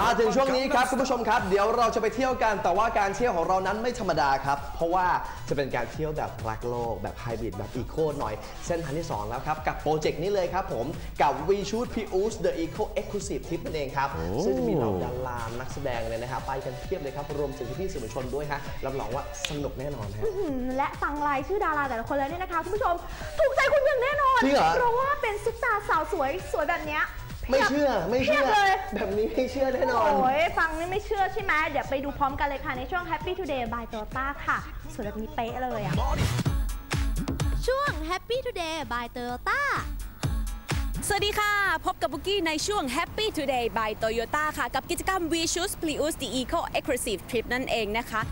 มาถึงช่วงนี้ครับคุณผู้ชมครับ เดี๋ยวเราจะไปเที่ยวกันแต่ว่าการเที่ยวของเรานั้นไม่ธรรมดาครับ เพราะว่าจะเป็นการเที่ยวแบบรักโลก แบบไฮบริดแบบอีโคหน่อย เส้นทางที่ 2 แล้วครับ กับโปรเจกต์นี้เลยครับผม กับ We Shoot p r u s The Eco Exclusive Trip นั่นเองครับ ซึ่งจะมีเหล่าดารานักแสดงเลยนะครับไปกันเพียบเลยครับ รวมถึงพี่ๆสื่อมวลชนด้วยฮะรับรองว่าสนุกแน่นอนฮะอืมและฟังรายชื่อดาราแต่ละคนแล้วเนี่ยนะคะคุณผู้ชมถูกใจคุณอย่างแน่นอนจริงเหรอเพราะว่าเป็นซุปตาสาวสวยสวยแบบเนี้ย ไม่เชื่อไม่เชื่อพียบเลยแบบนี้ไม่เชื่อแน่นอน โอ้ยฟังนี่ไม่เชื่อใช่ไหมเดี๋ยวไปดูพร้อมกันเลยค่ะ ในช่วง Happy Today by Toyota ค่ะสวยแบบนี้เป๊ะเลยอะ ช่วง Happy Today by Toyota สวัสดีค่ะ พบกับบุกกี้ในช่วง Happy Today by Toyota ค่ะ กับกิจกรรม We Choose Prius the Eco Exclusive Trip นั่นเองนะคะ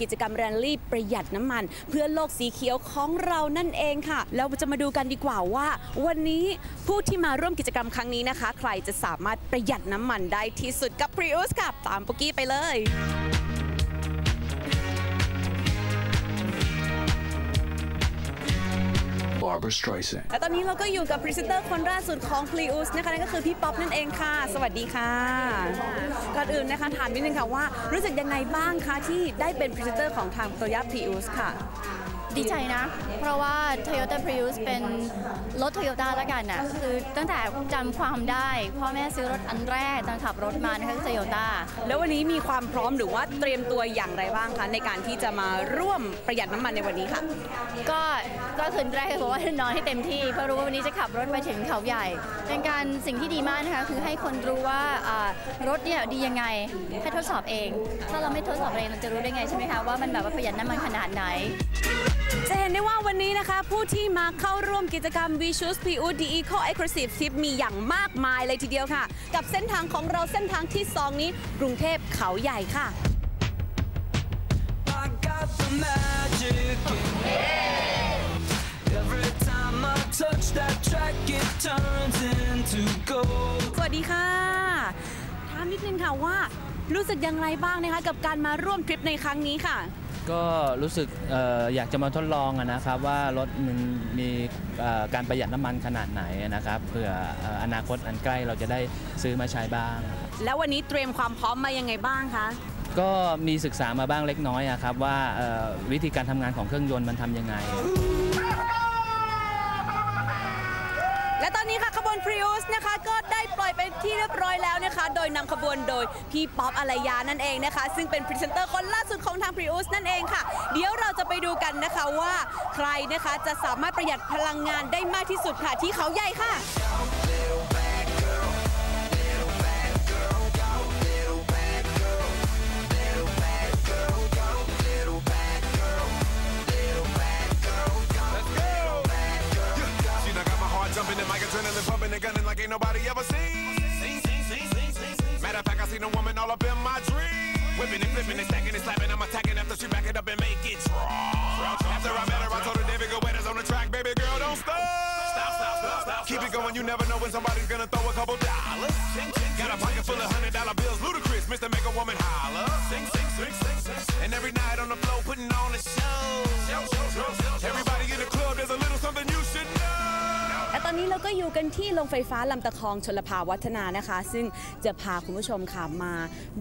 กิจกรรมแรลลี่ประหยัดน้ำมัน เพื่อโลกสีเขียวของเรานั่นเองค่ะ แล้วจะมาดูกันดีกว่าว่า วันนี้ผู้ที่มาร่วมกิจกรรมครั้งนี้นะคะ ใครจะสามารถประหยัดน้ำมันได้ที่สุดกับ Prius ค่ะตามปุกกี้ไปเลย Barbara Streisand. และตอนนี้เราก็อยู่กับพรีเซนเตอร์คนล่าสุดของ p l e u s นะคะนั่นก็คือพี่ป๊อปนั่นเองค่ะ สวัสดีค่ะ ก่อนอื่นนะคะถามนิดนึงค่ะว่ารู้สึกยังไงบ้างคะที่ได้เป็นพรีเซนเตอร์ของทางโตยะ p l e u s ค่ะ ดีใจนะ เพราะว่า Toyota Prius เป็นรถ Toyota แล้วกันน่ะคือตั้งแต่จำความได้ พ่อแม่ซื้อรถอันแรกตอนขับรถมานะคะคือ Toyota แล้ววันนี้มีความพร้อมหรือว่าเตรียมตัวอย่างไรบ้างคะ ในการที่จะมาร่วมประหยัดน้ำมันในวันนี้ค่ะ ก็ก็คืนแรกเพราะว่านอนให้เต็มที่เพราะรู้ว่าวันนี้จะขับรถไปถึงเขาใหญ่ เป็นการสิ่งที่ดีมากนะคะคือให้คนรู้ว่าอ่ารถเนี่ยดียังไงให้ทดสอบเอง ถ้าเราไม่ทดสอบเองเราจะรู้ได้ไงใช่ไหมคะว่ามันแบบว่าประหยัดน้ำมันขนาดไหนจะเห็นได้ว่าวันนี้นะคะ ผู้ที่มาเข้าร่วมกิจกรรม We Choose PU The Eco Exclusive Trip มีอย่างมากมายเลยทีเดียวค่ะ กับเส้นทางของเราเส้นทางที่ 2 นี้ กรุงเทพเขาใหญ่ค่ะ touch that track, it turns into gold. สวัสดีค่ะถามนิดนึงค่ะว่ารู้สึกอย่างไรบ้างนะคะ กับการมาร่วมทริปในครั้งนี้ค่ะ ก็รู้สึกเอ่ออยากจะมาทดลองอะนะครับว่ารถมันมีเอ่อการประหยัดน้ำมันขนาดไหนนะครับเผื่อเอ่ออนาคตอันใกล้เราจะได้ซื้อมาใช้บ้าง แล้ววันนี้เตรียมความพร้อมมายังไงบ้างคะก็มีศึกษามาบ้างเล็กน้อยอะครับว่าเอ่อวิธีการทำงานของเครื่องยนต์มันทำยังไง ตอนนี้ค่ะขบวนนะคะก็ได้ปล่อยไปที่เรียบร้อยแล้วนะคะ โดยนำขบวนโดยพี่ป๊อปอารยานั่นเองนะคะ ซึ่งเป็นพรีเซนเตอร์คนล่าสุดของทาง Prius นั่นเองค่ะ เดี๋ยวเราจะไปดูกันนะคะว่าใครนะคะจะสามารถประหยัดพลังงานได้มากที่สุดค่ะที่เขาใหญ่ค่ะ adrenaline pumping and gunning like ain't nobody ever seen. Matter of fact, I seen a woman all up in my dream. Whipping and flipping and stacking and slapping. I'm attacking after she back it up and make it drop. After I met her, I told her, David, go wet on the track. Baby girl, don't stop. Stop, stop, stop, stop. Keep it going, you never know when somebody's gonna throw a couple dollars. Got a pocket full of hundred dollar bills, ludicrous. Mr. Make a woman ตอนนี้เราก็อยู่กันที่โรงไฟฟ้าลำตะคองชลภาวัฒนานะคะ ซึ่งจะพาคุณผู้ชมค่ะมา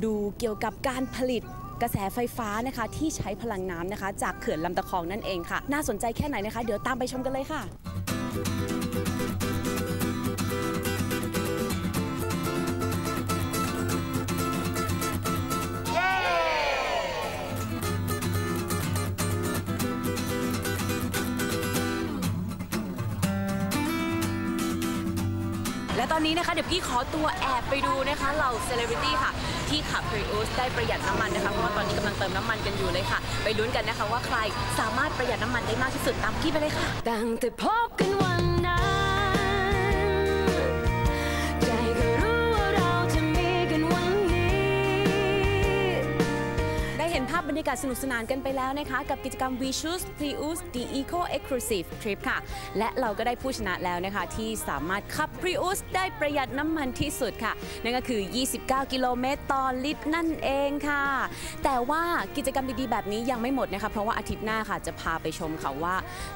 ดูเกี่ยวกับการผลิตกระแสไฟฟ้านะคะที่ใช้พลังน้ำนะคะ จากเขื่อนลำตะคองนั่นเองค่ะ น่าสนใจแค่ไหนนะคะ เดี๋ยวตามไปชมกันเลยค่ะ และตอนนี้นะคะ เดี๋ยวพี่ขอตัวแอบไปดูนะคะเหล่าเซเลบริตี้ค่ะ ที่ขับ Prius ได้ประหยัดน้ำมันนะคะ เพราะว่าตอนนี้กำลังเติมน้ำมันกันอยู่เลยค่ะ ไปลุ้นกันนะคะว่าใครสามารถประหยัดน้ำมันได้มากที่สุดตามพี่ไปเลยค่ะ ตั้งแต่พบกันวันนั้น ราจะมีกันวันนี้ได้เห็นภารรยากาศสนุกสนานกันไปแล้วนะคะกับกิจกรรม We Choose Prius The Eco Exclusive Trip ค่ะ และเราก็ได้ผู้ชนะแล้วนะคะ ที่สามารถขับ Prius ได้ประหยัดน้ำมันที่สุดค่ะ นั่นก็คือ 29 กิโลเมตรต่อลิตรนั่นเองค่ะ แต่ว่ากิจกรรมดีๆ แบบนี้ยังไม่หมดนะคะ เพราะว่าอาทิตย์หน้าค่ะจะพาไปชมค่ะว่า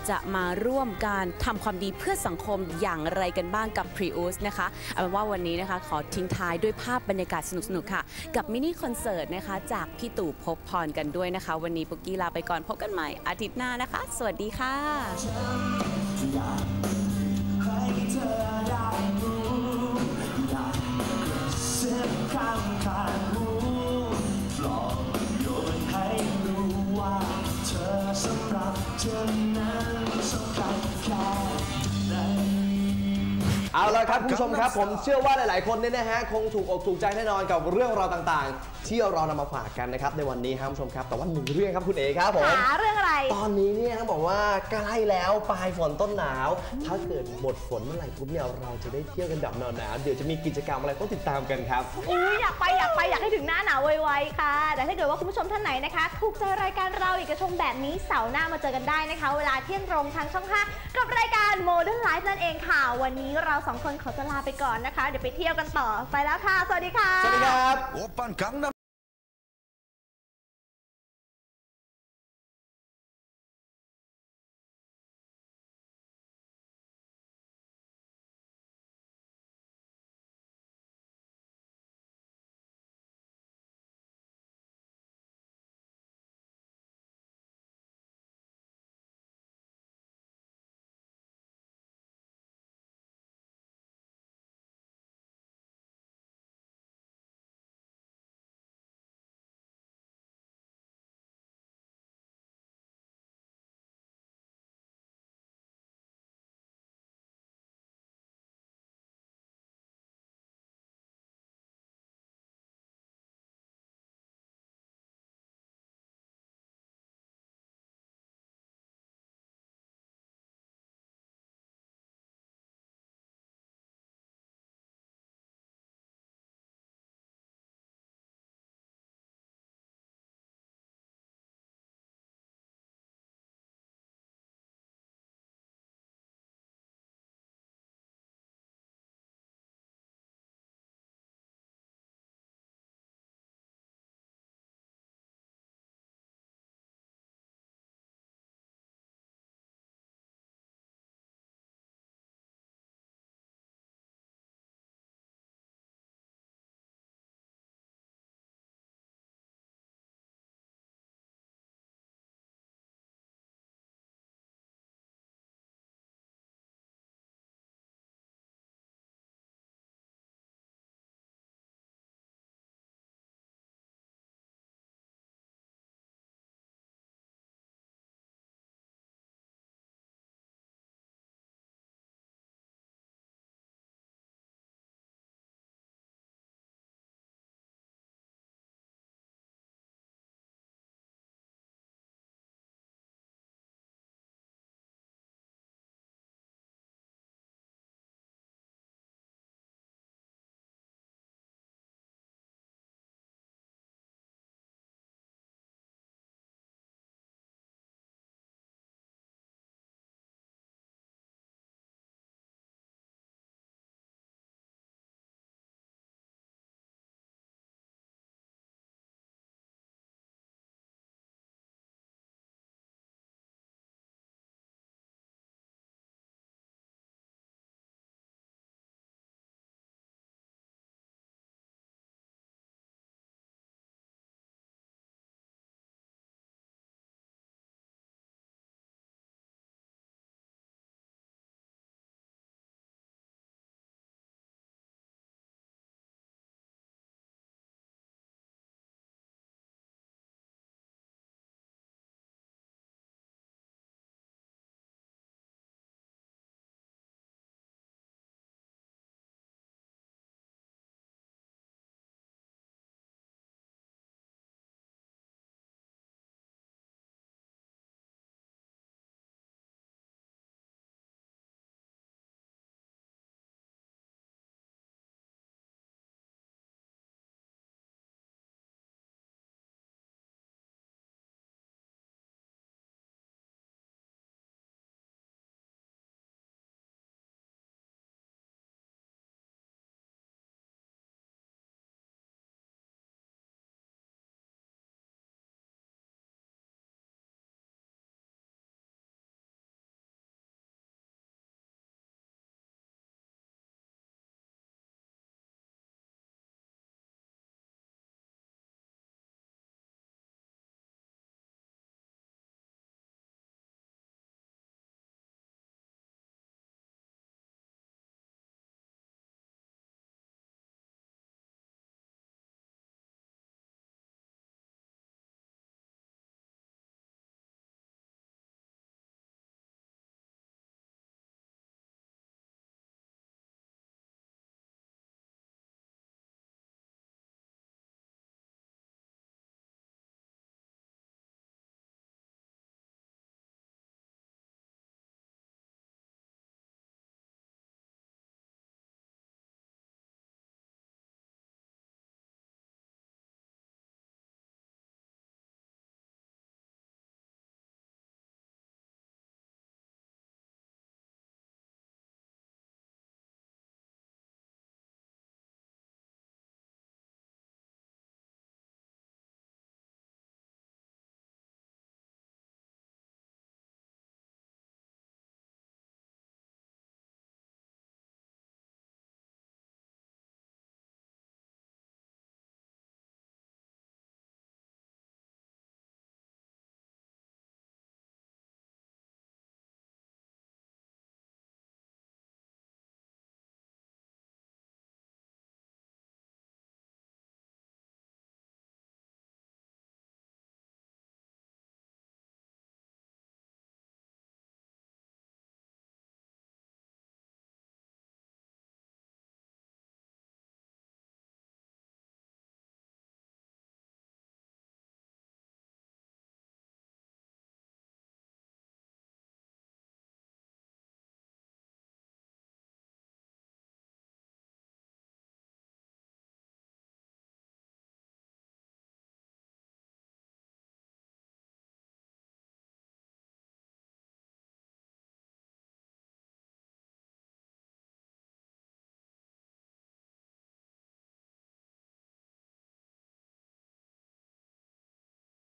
จะมาร่วมการทำความดีเพื่อสังคมอย่างไรกันบ้างกับ Prius นะคะเอาเป็นว่าวันนี้นะคะขอทิ้งท้ายด้วยภาพบรรยากาศสนุกๆค่ะ กับมินิคอนเสิร์ตนะคะจากพี่ตู่ภพบพรกันด้วยนะคะ วันนี้ปุกกี้ลาไปก่อนพบกันใหม่อาทิตย์หน้านะคะ สวัสดีค่ะเอาละครับคุณผู้ชมครับผมเชื่อว่าหลาย ๆ คนเนี่ยนะฮะคงถูกอกถูกใจแน่นอนกับเรื่องราวต่าง ๆ ที่เรานำมาฝากกันนะครับในวันนี้ครับผู้ชมครับ แต่ว่าหนึ่งเรื่องครับคุณเอครับผมหาเรื่องอะไร ตอนนี้เนี่ยต้องบอกว่าใกล้แล้วปลายฝนต้นหนาว ถ้าเกิดหมดฝนเมื่อไหร่ปุ๊บเนี่ยเราจะได้เที่ยวกันแบบหนาวเดี๋ยวจะมีกิจกรรมอะไรต้องติดตามกันครับอุ้ยอยากไปอยากไปอยากให้ถึงหน้าหนาวไวๆค่ะ แต่ถ้าเกิดว่าคุณผู้ชมท่านไหนนะคะถูกใจรายการเราอยากจชมแบบนี้เสาร์หน้ามาเจอกันได้นะคะ เวลาเที่ยงตรงทางช่อง 5 กับรายการ Modern Life นั่นเองค่ะ วันนี้เราสองคนขอจะลาไปก่อนนะคะ เดี๋ยวไปเที่ยวกันต่อไปแล้วค่ะ สวัสดีค่ะ สวัสดีครับ